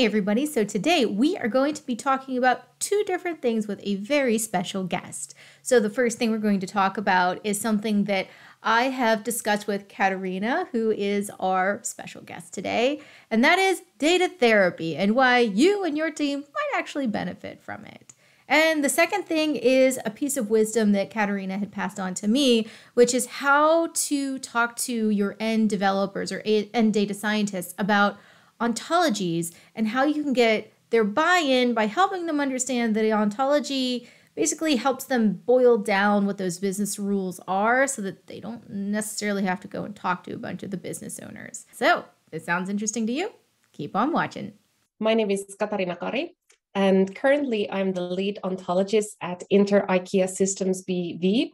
Hey, everybody. So, today we are going to be talking about two different things with a very special guest. So, the first thing we're going to talk about is something that I have discussed with Katariina, who is our special guest today, and that is data therapy and why you and your team might actually benefit from it. And the second thing is a piece of wisdom that Katariina had passed on to me, which is how to talk to your end developers or end data scientists about ontologies and how you can get their buy in by helping them understand that the ontology basically helps them boil down what those business rules are so that they don't necessarily have to go and talk to a bunch of the business owners. So, if it sounds interesting to you, keep on watching. My name is Katariina Kari, and currently I'm the lead ontologist at Inter IKEA Systems BV,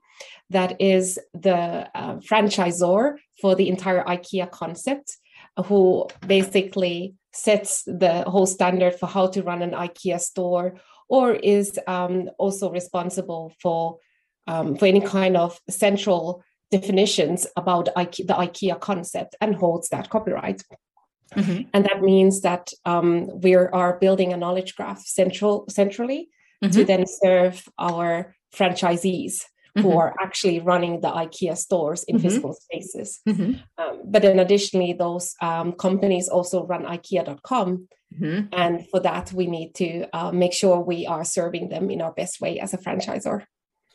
that is the uh, franchisor for the entire IKEA concept who basically sets the whole standard for how to run an IKEA store, or is um, also responsible for um, for any kind of central definitions about IKEA, the IKEA concept and holds that copyright. Mm-hmm. And that means that um, we are building a knowledge graph central centrally mm-hmm. to then serve our franchisees mm-hmm. who are actually running the IKEA stores in mm-hmm. physical spaces. Mm-hmm. Um, but then additionally, those um, companies also run IKEA.com. Mm-hmm. And for that, we need to uh, make sure we are serving them in our best way as a franchisor.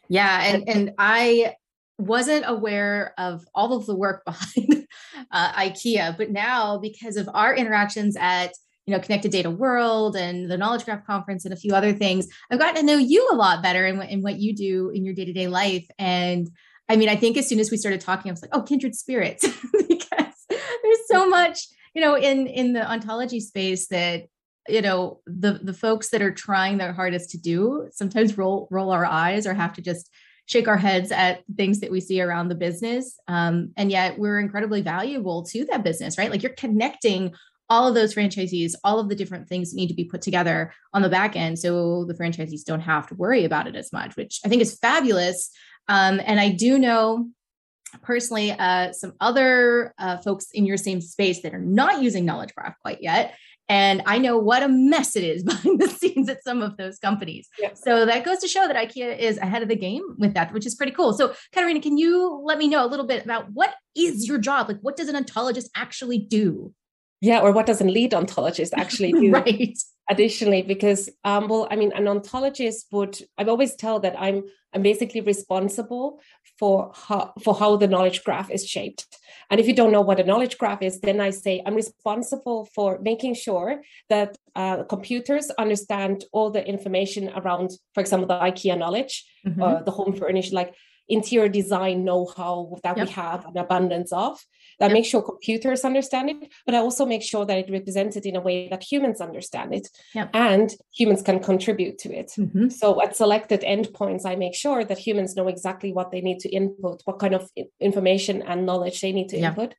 Yeah. And, and I wasn't aware of all of the work behind uh, IKEA, but now because of our interactions at you know connected data world and the knowledge graph conference and a few other things. I've gotten to know you a lot better in, in what you do in your day-to-day life. And i mean i think as soon as we started talking i was like oh kindred spirits. Because there's so much you know in in the ontology space that you know the the folks that are trying their hardest to do sometimes roll roll our eyes or have to just shake our heads at things that we see around the business. Um, and yet we're incredibly valuable to that business right? Like you're connecting all of those franchisees, all of the different things need to be put together on the back end so the franchisees don't have to worry about it as much, which I think is fabulous. Um, and I do know personally uh, some other uh, folks in your same space that are not using Knowledge Graph quite yet. And I know what a mess it is behind the scenes at some of those companies. Yep. So that goes to show that IKEA is ahead of the game with that, which is pretty cool. So, Katariina, can you let me know a little bit about what is your job? Like, what does an ontologist actually do? Yeah or what does a lead ontologist actually do right additionally because um, well i mean an ontologist would i always tell that i'm i'm basically responsible for how for how the knowledge graph is shaped and if you don't know what a knowledge graph is then i say i'm responsible for making sure that uh, computers understand all the information around for example the ikea knowledge mm-hmm. uh, the home furnish like interior design know-how that yep. we have an abundance of that yep. make sure computers understand it but i also make sure that it represents it in a way that humans understand it and humans can contribute to it. Mm-hmm. so at selected endpoints i make sure that humans know exactly what they need to input what kind of information and knowledge they need to input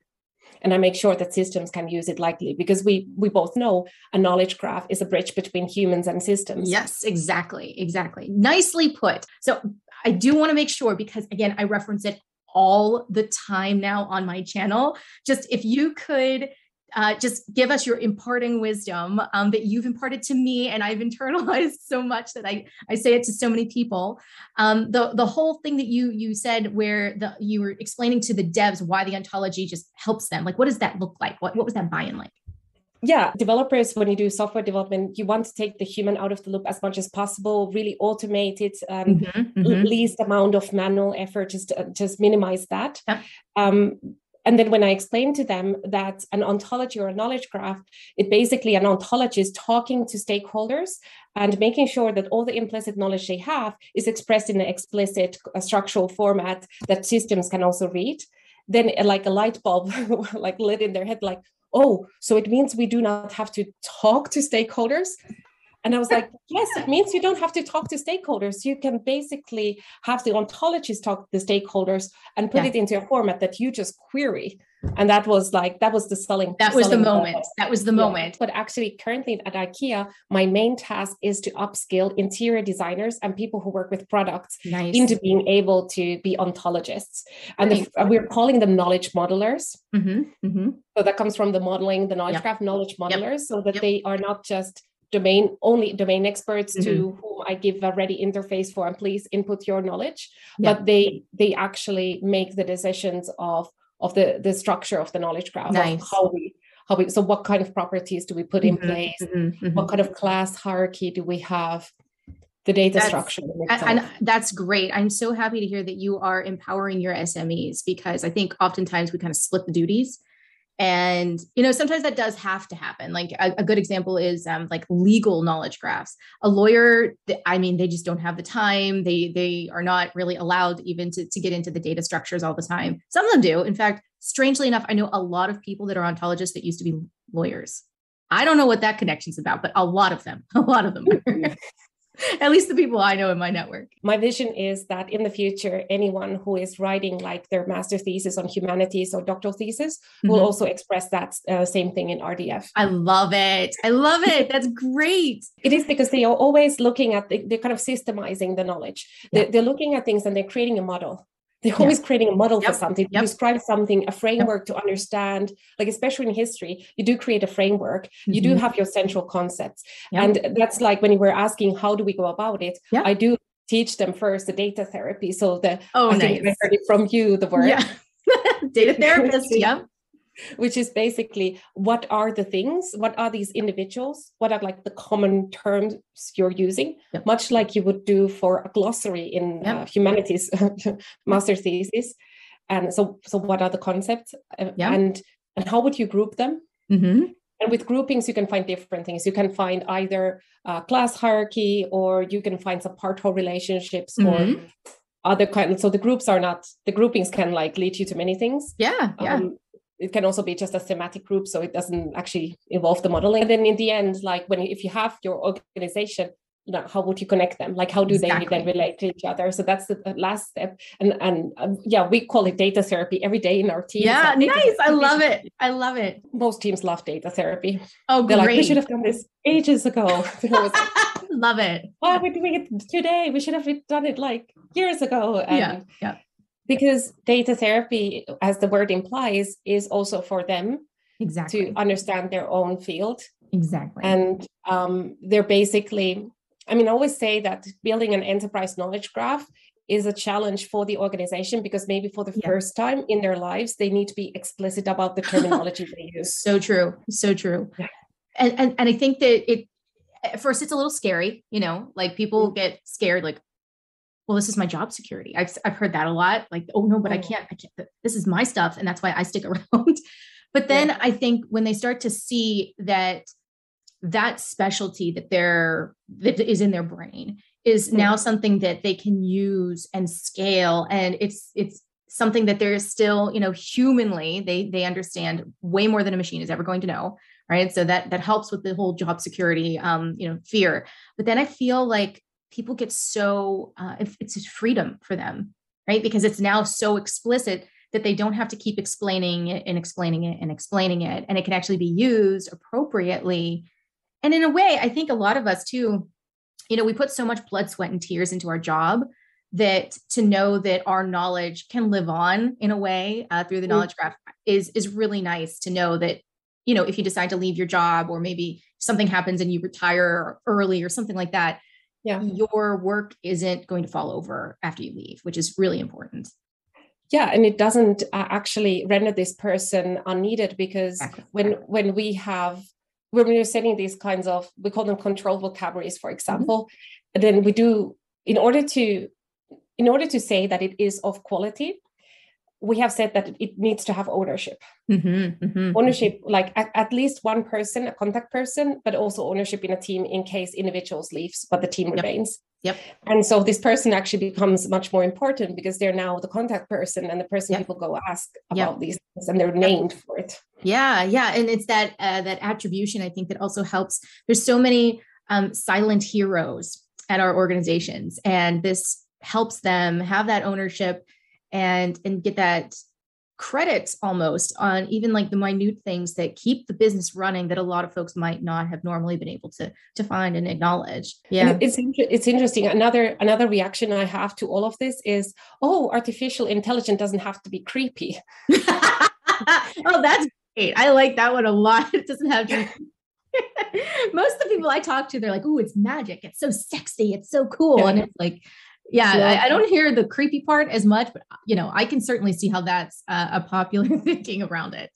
and i make sure that systems can use it likely because we we both know a knowledge graph is a bridge between humans and systems. Yes exactly exactly. Nicely put. So I do want to make sure because again, I reference it all the time now on my channel. Just if you could uh, just give us your imparting wisdom um, that you've imparted to me and I've internalized so much that I, I say it to so many people. Um, the, the whole thing that you you said where the, you were explaining to the devs why the ontology just helps them, like what does that look like? What, what was that buy-in like? Yeah developers when you do software development you want to take the human out of the loop as much as possible really automate it um, mm-hmm, mm-hmm. least amount of manual effort just uh, just minimize that yeah. um, and then when I explain to them that an ontology or a knowledge graph, it basically an ontology is talking to stakeholders and making sure that all the implicit knowledge they have is expressed in an explicit uh, structural format that systems can also read. Then, uh, like a light bulb, like lit in their head, like, oh, so it means we do not have to talk to stakeholders. And I was like, yes, it means you don't have to talk to stakeholders. You can basically have the ontologies talk to the stakeholders and put yeah. it into a format that you just query. And that was like that was the selling that was the moment model. that was the moment but actually currently at ikea my main task is to upskill interior designers and people who work with products nice. into being able to be ontologists and the, we're calling them knowledge modelers mm-hmm. Mm-hmm. so that comes from the modeling the knowledge yep. graph knowledge modelers yep. so that yep. they are not just domain only domain experts mm-hmm. to whom I give a ready interface for and please input your knowledge. But they they actually make the decisions of of the the structure of the knowledge graph nice. how we how we so what kind of properties do we put in mm-hmm, place? mm-hmm, mm-hmm. what kind of class hierarchy do we have? The data that's, structure and that's great. I'm so happy to hear that you are empowering your smes because i think oftentimes we kind of split the duties and you know sometimes that does have to happen. Like a, a good example is um, like legal knowledge graphs. A lawyer i mean they just don't have the time. They they are not really allowed even to, to get into the data structures all the time. Some of them do. In fact strangely enough i know a lot of people that are ontologists that used to be lawyers. I don't know what that connection's about but a lot of them a lot of them at least the people I know in my network. My vision is that in the future, anyone who is writing like their master thesis on humanities or doctoral thesis mm-hmm. will also express that uh, same thing in RDF. I love it. I love it. That's great. It is because they are always looking at, the, they're kind of systemizing the knowledge. Yeah. They're, they're looking at things and they're creating a model they're always yeah. creating a model yep. for something yep. describe something a framework yep. to understand like especially in history you do create a framework mm-hmm. you do mm-hmm. have your central concepts and that's like when you were asking how do we go about it i do teach them first the data therapy so the oh I nice. I heard it from you the word yeah. data therapist yeah which is basically what are the things what are these individuals what are like the common terms you're using yep. much like you would do for a glossary in yep. uh, humanities master thesis and so so what are the concepts uh, yep. and and how would you group them mm-hmm. and with groupings you can find different things you can find either uh, class hierarchy or you can find some part-whole relationships mm-hmm. or other kind so the groups are not the groupings can like lead you to many things yeah yeah um, it can also be just a thematic group so it doesn't actually involve the modeling. And then in the end like when if you have your organization how would you connect them? Like how do exactly. they then relate to each other? So that's the, last step. And and um, yeah we call it data therapy every day in our team yeah nice. I love it. i love it. Most teams love data therapy. Oh They're great. like we should have done this ages ago. Love it. Why are we doing it today? We should have done it like years ago. And yeah yeah because data therapy as the word implies is also for them exactly. to understand their own field. Exactly. And um, they're basically i mean i always say that building an enterprise knowledge graph is a challenge for the organization because maybe for the yeah. first time in their lives they need to be explicit about the terminology they use. So true. So true. Yeah. and, and and i think that it at first it's a little scary you know like people mm-hmm. get scared like well, this is my job security. I've, I've heard that a lot. Like, oh no, but I oh. can't, I can't, this is my stuff. And that's why I stick around. but then yeah. I think when they start to see that that specialty that they're, that is in their brain is mm-hmm. now something that they can use and scale. And it's, it's something that they're still, you know, humanly, they, they understand way more than a machine is ever going to know. Right. So that, that helps with the whole job security, um, you know, fear. But then I feel like people get so uh, it's freedom for them right because it's now so explicit that they don't have to keep explaining it and explaining it and explaining it and it can actually be used appropriately and in a way i think a lot of us too you know we put so much blood sweat and tears into our job that to know that our knowledge can live on in a way uh, through the mm. knowledge graph is is really nice to know that you know if you decide to leave your job or maybe something happens and you retire early or something like that yeah. your work isn't going to fall over after you leave, which is really important. Yeah, and it doesn't uh, actually render this person unneeded because exactly. when when we have when we're setting these kinds of we call them control vocabularies, for mm-hmm. example, mm-hmm. then we do in order to in order to say that it is of quality, we have said that it needs to have ownership mm-hmm, mm-hmm, ownership mm-hmm. like at, at, least one person a contact person but also ownership in a team in case individuals leaves but the team yep. remains yep and so this person actually becomes much more important because they're now the contact person and the person yep. people go ask about yep. these things and they're named for it yeah yeah and it's that uh, that attribution i think that also helps there's so many um, silent heroes at our organizations and this helps them have that ownership and and get that credits almost on even like the minute things that keep the business running that a lot of folks might not have normally been able to to find and acknowledge. Yeah. and it's it's interesting. Another another reaction i have to all of this is oh artificial intelligence doesn't have to be creepy. Oh that's great. I like that one a lot. It doesn't have to most of the people i talk to they're like oh it's magic. It's so sexy. It's so cool. And it's like yeah, yeah. I, I, don't hear the creepy part as much, but you know, I can certainly see how that's uh, a popular thinking around it.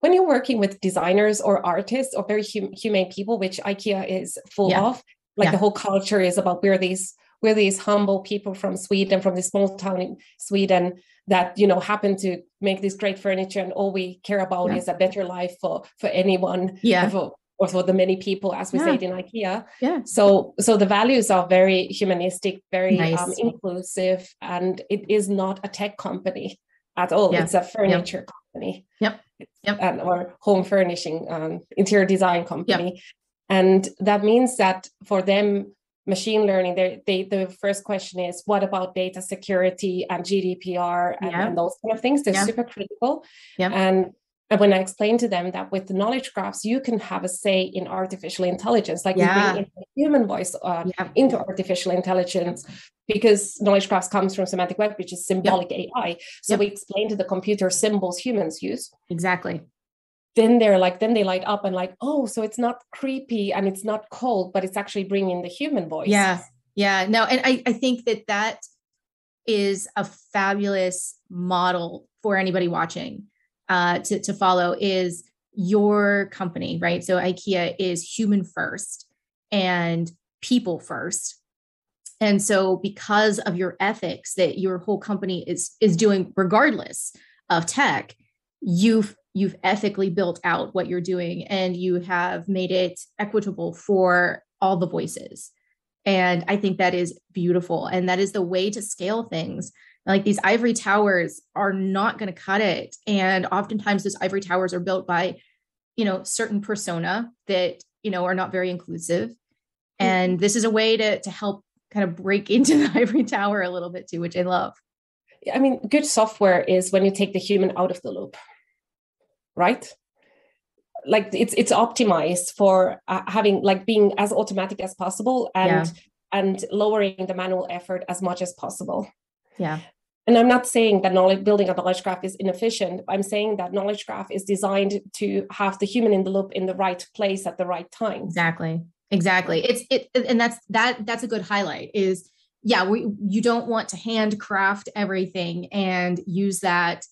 When you're working with designers or artists or very hum- humane people, which IKEA is full yeah. of, like yeah. the whole culture is about we're these we're these humble people from Sweden, from this small town in Sweden that you know happen to make this great furniture, and all we care about is a better life for for anyone. Yeah. For, or for the many people, as we yeah. it in IKEA. Yeah. So so the values are very humanistic, very um, nice. um, inclusive, and it is not a tech company at all. Yeah. It's a furniture yep. company. Yep. Yep. And, or home furnishing, um, interior design company. Yep. And that means that for them, machine learning, they, they the first question is, what about data security and GDPR and, yep. and those kind of things? They're super critical. Yep. And and when I explain to them that with the knowledge graphs, you can have a say in artificial intelligence, like yeah. you bring human voice uh, yeah. into artificial intelligence, because knowledge graphs comes from semantic web, which is symbolic yep. AI. So yep. we explain to the computer symbols humans use. Exactly. Then they're like, then they light up and like, oh, so it's not creepy and it's not cold, but it's actually bringing the human voice. Yeah, yeah. No, and I, I think that that is a fabulous model for anybody watching uh, to, to follow is your company, right? So IKEA is human first and people first. And so because of your ethics that your whole company is is doing regardless of tech, you've you've ethically built out what you're doing and you have made it equitable for all the voices. And I think that is beautiful. And that is the way to scale things like these ivory towers are not going to cut it. And oftentimes those ivory towers are built by you know certain persona that you know are not very inclusive. And mm-hmm. this is a way to to help kind of break into the ivory tower a little bit too which i love. I mean good software is when you take the human out of the loop right? Like it's it's optimized for uh, having like being as automatic as possible and yeah. and lowering the manual effort as much as possible. Yeah and I'm not saying that knowledge building a knowledge graph is inefficient. I'm saying that knowledge graph is designed to have the human in the loop in the right place at the right time. Exactly. Exactly. It's it and that's that that's a good highlight is yeah, we you don't want to handcraft everything and use that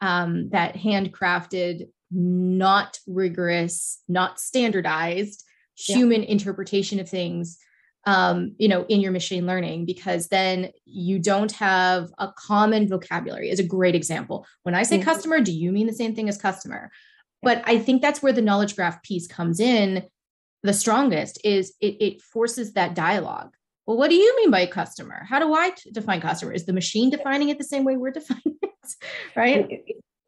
um that handcrafted, not rigorous, not standardized human yeah. interpretation of things um, you know, in your machine learning, because then you don't have a common vocabulary is a great example. When I say mm-hmm. customer, do you mean the same thing as customer? But I think that's where the knowledge graph piece comes in the strongest is it, it forces that dialogue. Well, what do you mean by customer? How do I define customer? Is the machine defining it the same way we're defining it? right?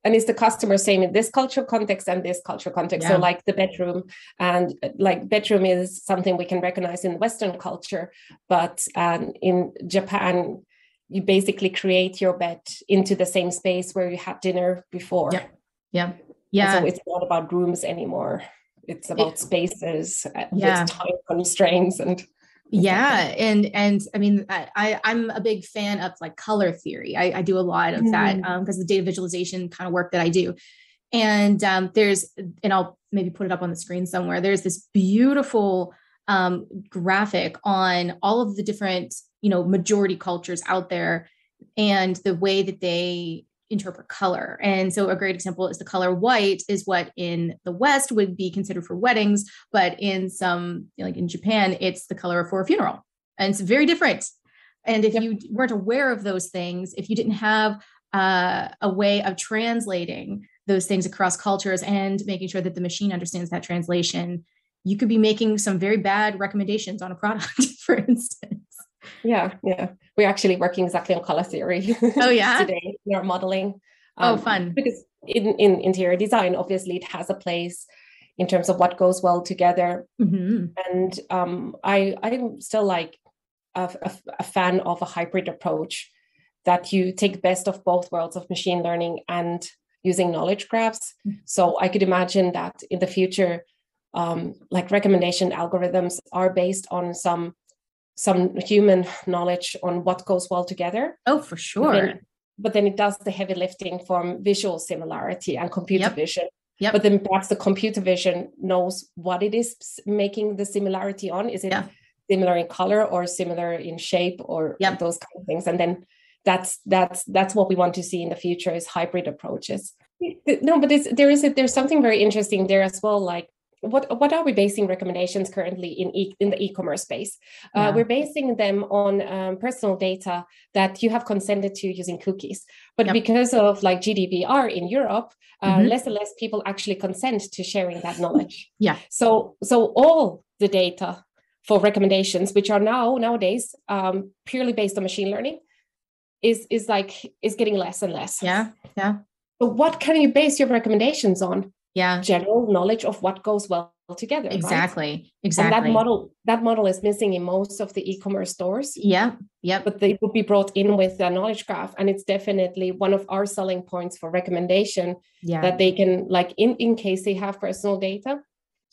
And it's the customer saying in this cultural context and this cultural context. Yeah. so like the bedroom and like bedroom is something we can recognize in western culture but um, in japan you basically create your bed into the same space where you had dinner before. Yeah. Yeah. Yeah so it's not about rooms anymore. It's about it, spaces uh, yeah. with time constraints and yeah and and i mean i i'm a big fan of like color theory. I, I do a lot of mm. that because um, the data visualization kind of work that i do. And um, there's and i'll maybe put it up on the screen somewhere there's this beautiful um, graphic on all of the different you know majority cultures out there and the way that they interpret color. And so a great example is the color white is what in the West would be considered for weddings, but in some like in Japan, it's the color for a funeral. And it's very different. And if yep. you weren't aware of those things, if you didn't have uh, a way of translating those things across cultures and making sure that the machine understands that translation, you could be making some very bad recommendations on a product, for instance. Yeah, yeah. We're actually working exactly on color theory. Oh yeah. today we are modeling. Oh, um, oh, fun. Because in, in interior design, obviously it has a place in terms of what goes well together. Mm-hmm. And um, I I'm still like a, a, a fan of a hybrid approach that you take best of both worlds of machine learning and using knowledge graphs. Mm-hmm. So I could imagine that in the future, um, like recommendation algorithms are based on some some human knowledge on what goes well together. Oh, for sure. But then, but then it does the heavy lifting from visual similarity and computer yep. vision. Yep. But then perhaps the computer vision knows what it is making the similarity on. Is it yeah. similar in color or similar in shape or yep. those kind of things? And then that's that's that's what we want to see in the future is hybrid approaches. No, but there is a, there's something very interesting there as well. Like what what are we basing recommendations currently in e, in the e-commerce space? Uh, yeah. Uh, we're basing them on um, personal data that you have consented to using cookies, but yep. because of like GDPR in Europe, uh, mm-hmm. less and less people actually consent to sharing that knowledge. Yeah. So so all the data for recommendations, which are now nowadays um, purely based on machine learning, is is like is getting less and less. Yeah. Yeah. But what can you base your recommendations on? Yeah general knowledge of what goes well together exactly right? exactly and that model that model is missing in most of the e-commerce stores yeah yeah but they would be brought in with a knowledge graph and it's definitely one of our selling points for recommendation yeah that they can like in in case they have personal data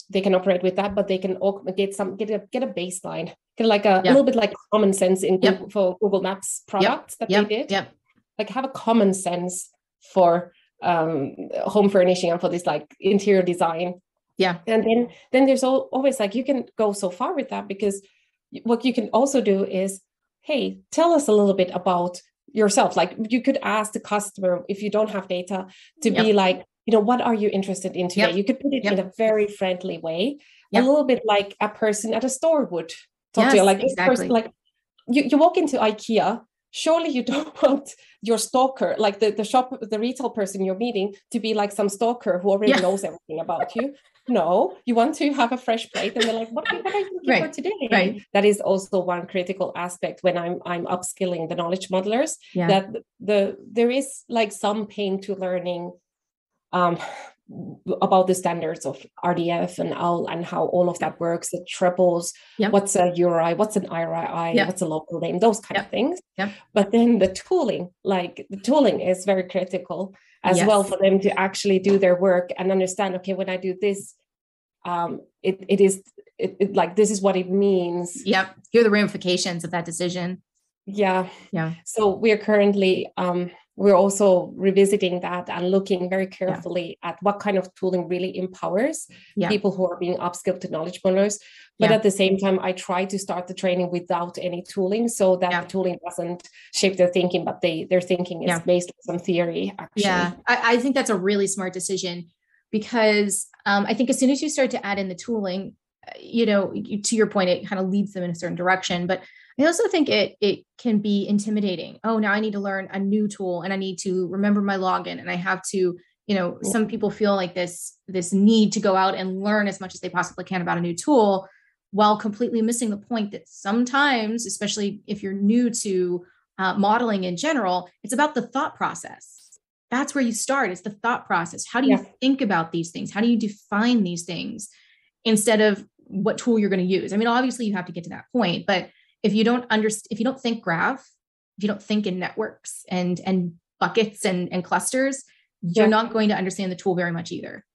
they can operate with that but they can get some get a get a baseline get like a, a little bit like common sense in yep. Google, for google maps products yep. that yep. they did yep. like have a common sense for um, home furnishing and for this like interior design yeah and then then there's all, always like you can go so far with that because what you can also do is hey tell us a little bit about yourself like you could ask the customer if you don't have data to yep. be like you know what are you interested in today yep. you could put it yep. in a very friendly way a little bit like a person at a store would talk yes, to you like exactly. person like you, you walk into ikea surely you don't want your stalker like the, the shop the retail person you're meeting to be like some stalker who already yeah. knows everything about you no you want to have a fresh plate and they're like what, what are you looking right. for today right that is also one critical aspect when i'm i'm upskilling the knowledge modelers yeah. that the there is like some pain to learning um about the standards of RDF and OWL and how all of that works, the triples, yep. what's a URI, what's an IRI, yep. what's a local name, those kind yep. of things. But then the tooling, like the tooling is very critical as yes. well for them to actually do their work and understand, okay, when I do this, um, it, it is it, it like this is what it means. Yep. Here are the ramifications of that decision. Yeah. Yeah. So we are currently um we're also revisiting that and looking very carefully yeah. at what kind of tooling really empowers yeah. people who are being upskilled to knowledge modelers. But yeah. at the same time, I try to start the training without any tooling so that the tooling doesn't shape their thinking, but they their thinking is based on some theory. Actually, yeah, I, I, think that's a really smart decision because um, I think as soon as you start to add in the tooling, uh, you know, to your point, it kind of leads them in a certain direction, but I also think it it can be intimidating. Oh, now I need to learn a new tool and I need to remember my login and I have to, you know, some people feel like this this need to go out and learn as much as they possibly can about a new tool while completely missing the point that sometimes, especially if you're new to uh, modeling in general, it's about the thought process. That's where you start. It's the thought process. How do you yeah. think about these things? How do you define these things instead of what tool you're going to use? I mean, obviously you have to get to that point, but if you don't understand if you don't think graph if you don't think in networks and and buckets and and clusters you're yeah. not going to understand the tool very much either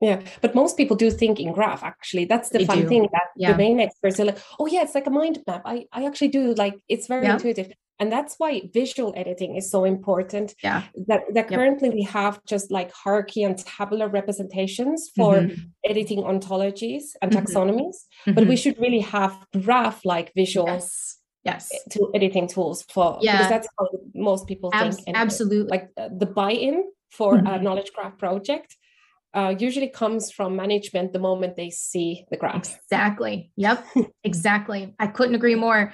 yeah but most people do think in graph actually that's the they fun do. thing that yeah. domain experts are like oh yeah it's like a mind map i i actually do like it's very yeah. intuitive and that's why visual editing is so important yeah that, that currently we have just like hierarchy and tabular representations for mm-hmm. editing ontologies and mm-hmm. taxonomies mm-hmm. but we should really have graph like visual yes. yes to editing tools for yeah because that's how most people think absolutely like uh, the buy-in for a mm-hmm. knowledge graph project uh, usually comes from management the moment they see the graph. Exactly. Yep. exactly. I couldn't agree more.